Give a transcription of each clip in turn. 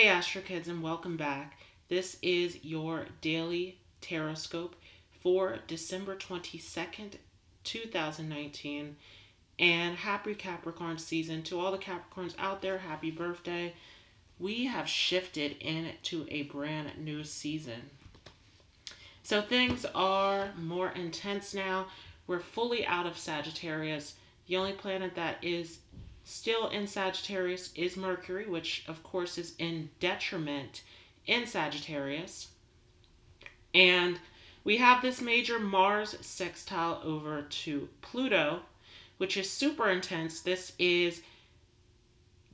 Hey Astro Kids and welcome back. This is your daily Taroscope for December 22nd, 2019. And happy Capricorn season. To all the Capricorns out there, happy birthday. We have shifted into a brand new season. So things are more intense now. We're fully out of Sagittarius. The only planet that is still in Sagittarius is Mercury, which of course is in detriment in Sagittarius. And we have this major Mars sextile over to Pluto, which is super intense. This is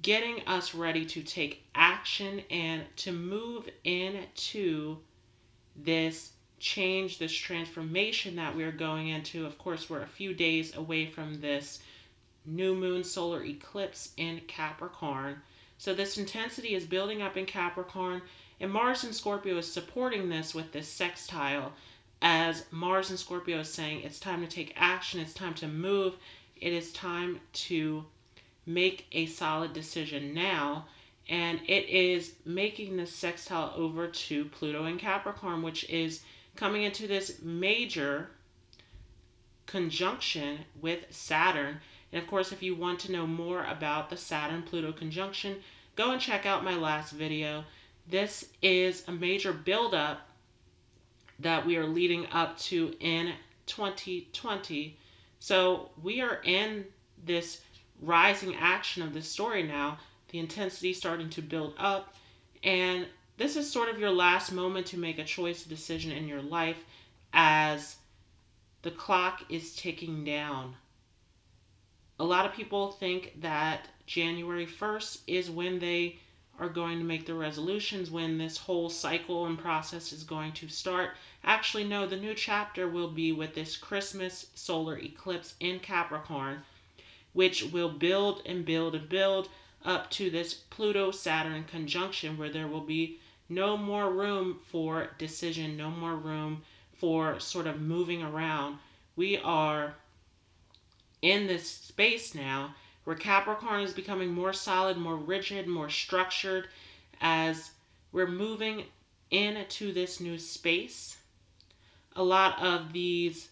getting us ready to take action and to move into this change, this transformation that we're going into. Of course, we're a few days away from this new moon solar eclipse in Capricorn. So this intensity is building up in Capricorn, and Mars and Scorpio is supporting this with this sextile as Mars and Scorpio is saying it's time to take action, it's time to move, it is time to make a solid decision now. And it is making this sextile over to Pluto and Capricorn, which is coming into this major conjunction with Saturn. And of course, if you want to know more about the Saturn-Pluto conjunction, go and check out my last video. This is a major buildup that we are leading up to in 2020. So we are in this rising action of this story now, the intensity starting to build up, and this is sort of your last moment to make a choice, a decision in your life as the clock is ticking down. A lot of people think that January 1st is when they are going to make the resolutions, when this whole cycle and process is going to start. Actually, no, the new chapter will be with this Christmas solar eclipse in Capricorn, which will build and build and build up to this Pluto Saturn conjunction where there will be no more room for decision, no more room for sort of moving around. We are in this space now where Capricorn is becoming more solid, more rigid, more structured as we're moving into this new space. A lot of these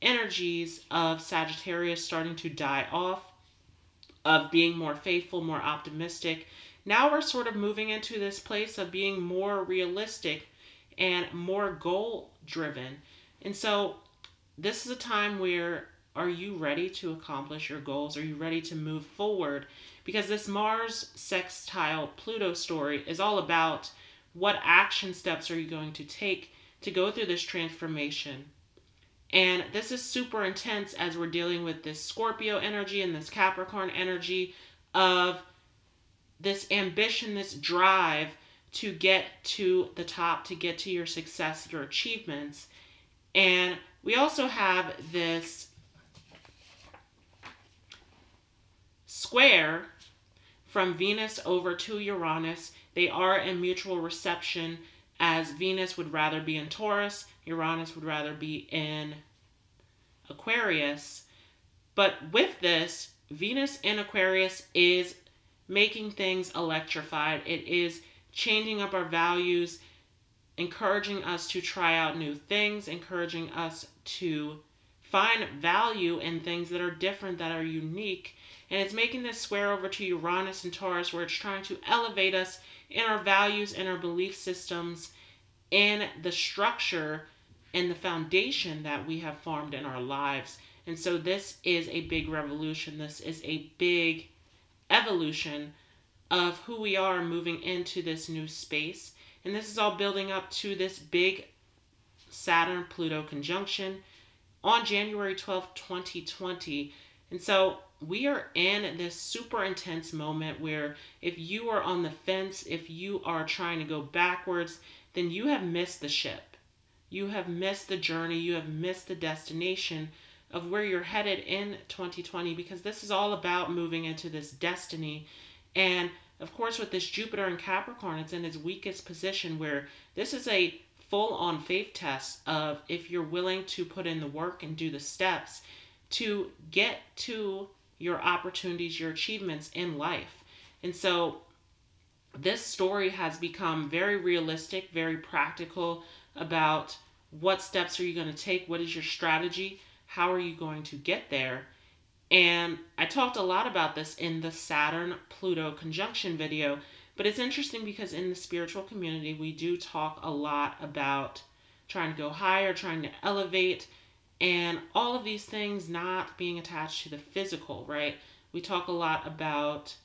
energies of Sagittarius starting to die off, of being more faithful, more optimistic. Now we're sort of moving into this place of being more realistic and more goal driven. And so this is a time where are you ready to accomplish your goals? Are you ready to move forward? Because this Mars sextile Pluto story is all about what action steps are you going to take to go through this transformation. And this is super intense as we're dealing with this Scorpio energy and this Capricorn energy of this ambition, this drive to get to the top, to get to your success, your achievements. And we also have this square from Venus over to Uranus. They are in mutual reception as Venus would rather be in Taurus, Uranus would rather be in Aquarius. But with this, Venus in Aquarius is making things electrified. It is changing up our values, encouraging us to try out new things, encouraging us to find value in things that are different, that are unique. And it's making this square over to Uranus and Taurus where it's trying to elevate us in our values and our belief systems in the structure and the foundation that we have formed in our lives. And so this is a big revolution. This is a big evolution of who we are moving into this new space. And this is all building up to this big Saturn Pluto conjunction on January 12th, 2020. And so we are in this super intense moment where if you are on the fence, if you are trying to go backwards, then you have missed the ship. You have missed the journey. You have missed the destination of where you're headed in 2020 because this is all about moving into this destiny. And of course, with this Jupiter in Capricorn, it's in its weakest position where this is a full on faith test of if you're willing to put in the work and do the steps to get to your opportunities, your achievements in life. And so this story has become very realistic, very practical about what steps are you going to take, what is your strategy, how are you going to get there. And I talked a lot about this in the Saturn Pluto conjunction video, but it's interesting because in the spiritual community, we do talk a lot about trying to go higher, trying to elevate, and all of these things not being attached to the physical, right? We talk a lot about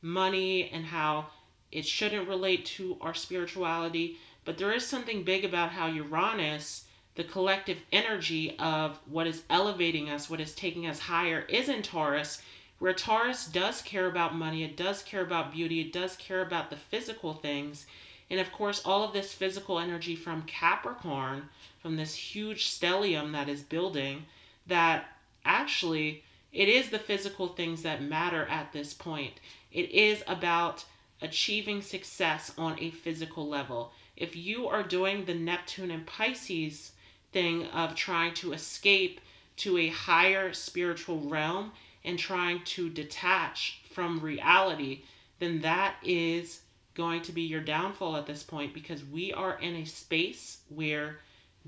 money and how it shouldn't relate to our spirituality, but there is something big about how Uranus, the collective energy of what is elevating us, what is taking us higher, is in Taurus, where Taurus does care about money, it does care about beauty, it does care about the physical things. And of course, all of this physical energy from Capricorn, from this huge stellium that is building, that actually it is the physical things that matter at this point. It is about achieving success on a physical level. If you are doing the Neptune and Pisces thing of trying to escape to a higher spiritual realm and trying to detach from reality, then that is going to be your downfall at this point because we are in a space where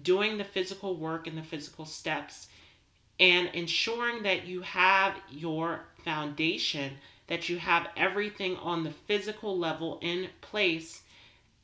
doing the physical work and the physical steps and ensuring that you have your foundation that you have everything on the physical level in place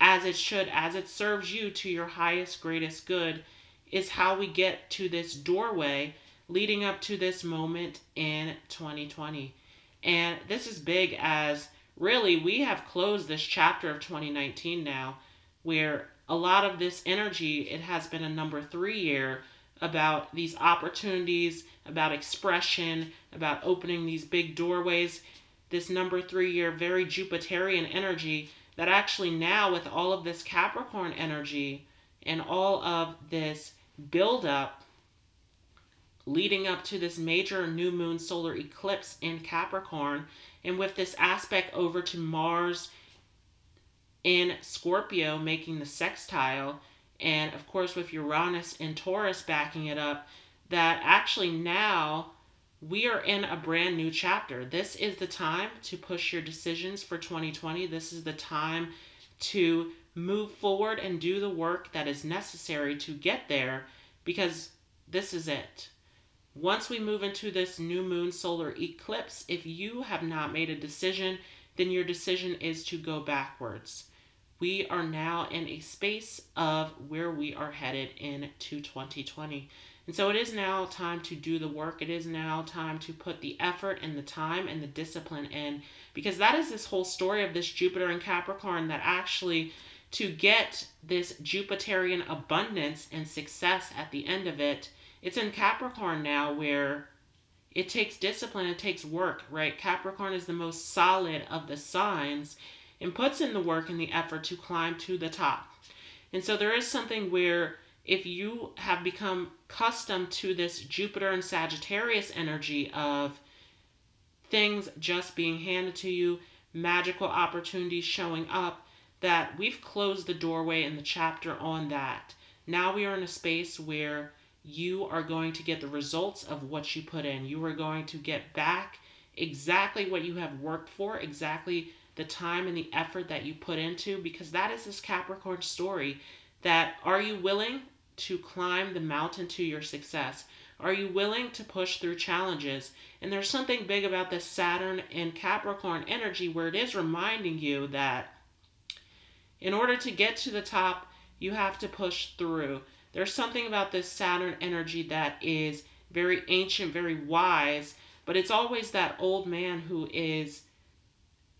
as it should, as it serves you to your highest, greatest good, is how we get to this doorway leading up to this moment in 2020. And this is big as really we have closed this chapter of 2019 now, where a lot of this energy, it has been a number three year about these opportunities, about expression, about opening these big doorways. This number three year, very Jupiterian energy that actually now, with all of this Capricorn energy and all of this buildup leading up to this major new moon solar eclipse in Capricorn, and with this aspect over to Mars in Scorpio making the sextile, and of course with Uranus and Taurus backing it up, that actually now we are in a brand new chapter. This is the time to push your decisions for 2020. This is the time to move forward and do the work that is necessary to get there because this is it. Once we move into this new moon solar eclipse, if you have not made a decision, then your decision is to go backwards. We are now in a space of where we are headed into 2020. And so it is now time to do the work. It is now time to put the effort and the time and the discipline in because that is this whole story of this Jupiter and Capricorn that actually to get this Jupiterian abundance and success at the end of it, it's in Capricorn now where it takes discipline, it takes work, right? Capricorn is the most solid of the signs and puts in the work and the effort to climb to the top. And so there is something where if you have become accustomed to this Jupiter and Sagittarius energy of things just being handed to you, magical opportunities showing up, that we've closed the doorway in the chapter on that. Now we are in a space where you are going to get the results of what you put in. You are going to get back exactly what you have worked for, exactly the time and the effort that you put into, because that is this Capricorn story. That are you willing to climb the mountain to your success? Are you willing to push through challenges? And there's something big about this Saturn and Capricorn energy where it is reminding you that in order to get to the top, you have to push through. There's something about this Saturn energy that is very ancient, very wise, but it's always that old man who is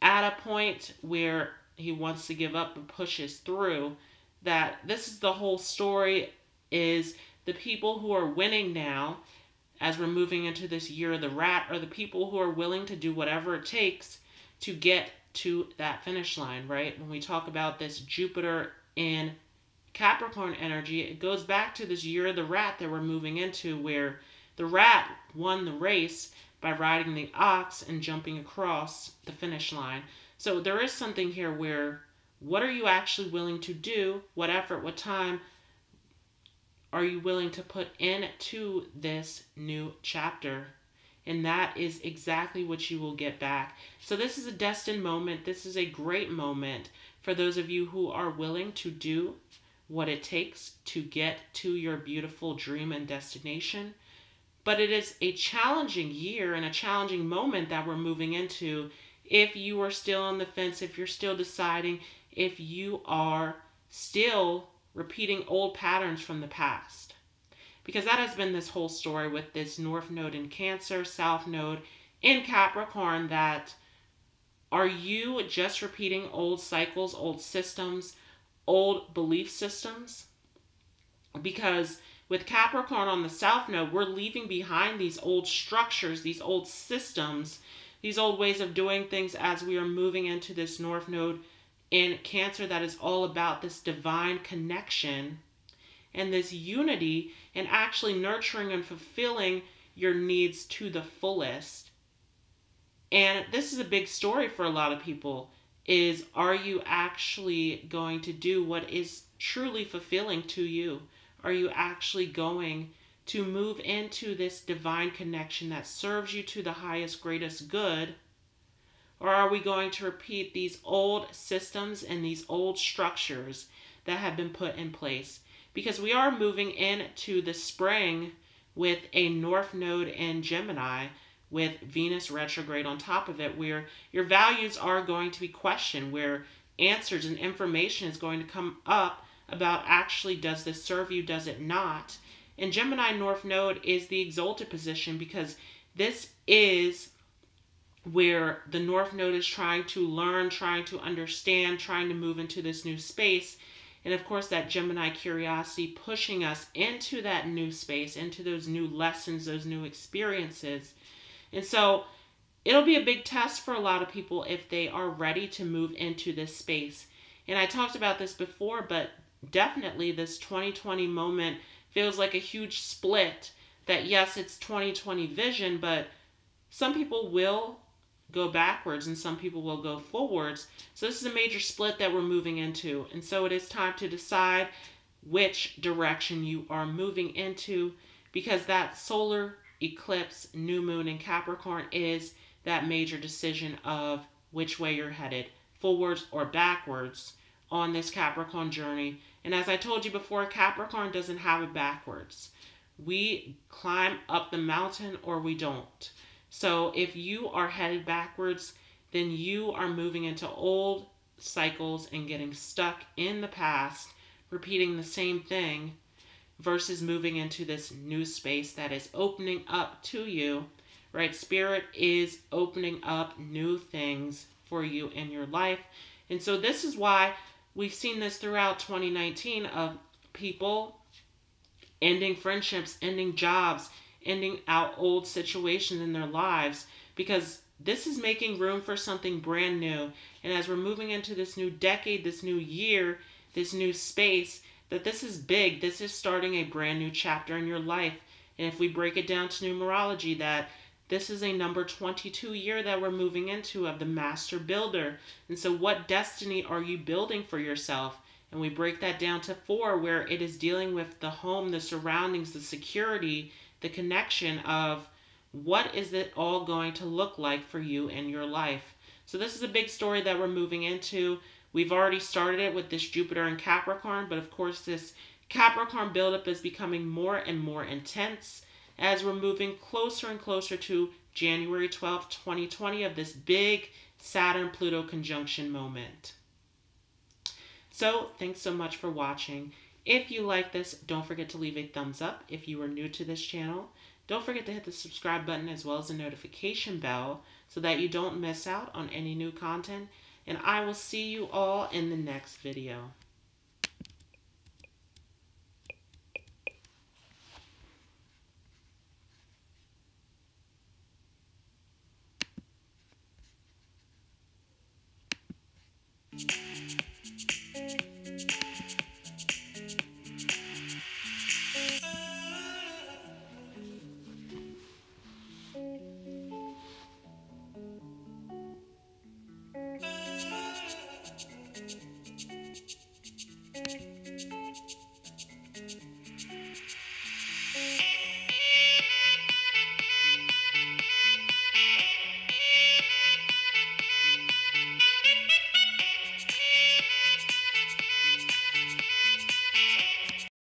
at a point where he wants to give up and pushes through. That this is the whole story is the people who are winning now as we're moving into this year of the rat are the people who are willing to do whatever it takes to get to that finish line, right? When we talk about this Jupiter in Capricorn energy, it goes back to this year of the rat that we're moving into where the rat won the race by riding the ox and jumping across the finish line. So there is something here where what are you actually willing to do? What effort, what time are you willing to put into this new chapter? And that is exactly what you will get back. So, this is a destined moment. This is a great moment for those of you who are willing to do what it takes to get to your beautiful dream and destination. But it is a challenging year and a challenging moment that we're moving into if you are still on the fence, if you're still deciding, if you are still repeating old patterns from the past. Because that has been this whole story with this North Node in Cancer, South Node in Capricorn that are you just repeating old cycles, old systems, old belief systems? Because with Capricorn on the South Node, we're leaving behind these old structures, these old systems, these old ways of doing things as we are moving into this North Node in Cancer that is all about this divine connection and this unity and actually nurturing and fulfilling your needs to the fullest. And this is a big story for a lot of people is are you actually going to do what is truly fulfilling to you? Are you actually going to move into this divine connection that serves you to the highest greatest good? Or are we going to repeat these old systems and these old structures that have been put in place? Because we are moving into the spring with a north node in Gemini with Venus retrograde on top of it, where your values are going to be questioned, where answers and information is going to come up about actually does this serve you, does it not? And Gemini North Node is the exalted position because this is where the North Node is trying to learn, trying to understand, trying to move into this new space. And of course, that Gemini curiosity pushing us into that new space, into those new lessons, those new experiences. And so it'll be a big test for a lot of people if they are ready to move into this space. And I talked about this before, but definitely this 2020 moment feels like a huge split that yes, it's 2020 vision, but some people will go backwards and some people will go forwards. So this is a major split that we're moving into. And so it is time to decide which direction you are moving into because that solar eclipse, new moon in Capricorn is that major decision of which way you're headed, forwards or backwards on this Capricorn journey. And as I told you before, Capricorn doesn't have it backwards. We climb up the mountain or we don't. So if you are headed backwards, then you are moving into old cycles and getting stuck in the past, repeating the same thing, versus moving into this new space that is opening up to you, right? Spirit is opening up new things for you in your life. And so this is why we've seen this throughout 2019 of people ending friendships, ending jobs, ending out old situations in their lives because this is making room for something brand new. And as we're moving into this new decade, this new year, this new space, that this is big. This is starting a brand new chapter in your life. And if we break it down to numerology, that this is a number 22 year that we're moving into of the master builder. And so, what destiny are you building for yourself? And we break that down to four, where it is dealing with the home, the surroundings, the security, the connection of what is it all going to look like for you in your life. So this is a big story that we're moving into. We've already started it with this Jupiter and Capricorn, but of course this Capricorn buildup is becoming more and more intense as we're moving closer and closer to January 12, 2020 of this big Saturn-Pluto conjunction moment. So thanks so much for watching. If you like this, don't forget to leave a thumbs up. If you are new to this channel, don't forget to hit the subscribe button as well as the notification bell so that you don't miss out on any new content. And I will see you all in the next video.